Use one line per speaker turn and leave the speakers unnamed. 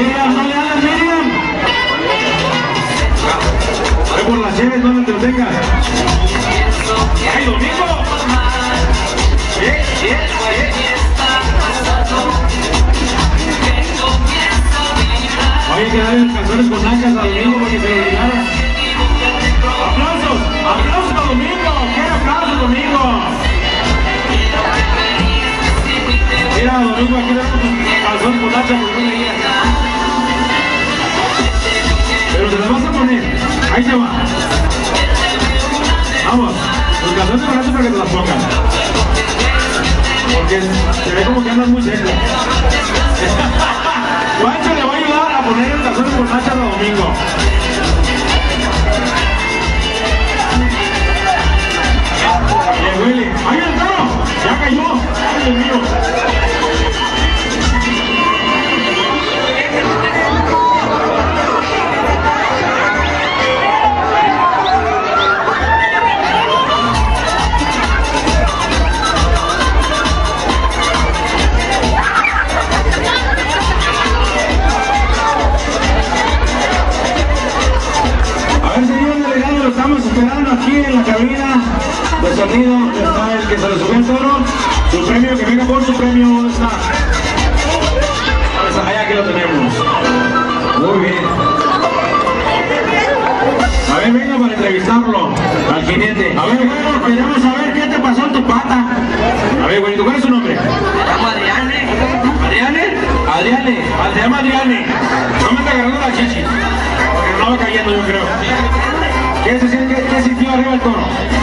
No le hagas, Miriam. Ve por las cheves, no la entretengas. ¡Ay, domingo! ¡Eh, eh, eh! Oye, que darle canciones con nachas a domingo porque se lo olvidaron. ¡Aplausos! ¡Aplausos a domingo! ¡Quiero aplausos, domingo! Mira, domingo aquí tenemos calzón con nachas porque no leía. Ahí te va. Vamos. Los calzones nachas para que te las pongan. Porque se ve como que andas muy serio. Juancho le va a ayudar a poner el calzón con nachas a domingo. Lo estamos esperando aquí en la cabina de sonido. Está el que se le subió el toro. Su premio, que venga por su premio. ¿Dónde está? Pues allá que lo tenemos. Muy bien. A ver, venga para entrevistarlo al jinete. A ver, bueno, queremos saber qué te pasó en tu pata. A ver, ¿cuál es su nombre?
Adriane,
¿Adriane? Adriane, ah, Adriane. No me está agarrando sintió arriba?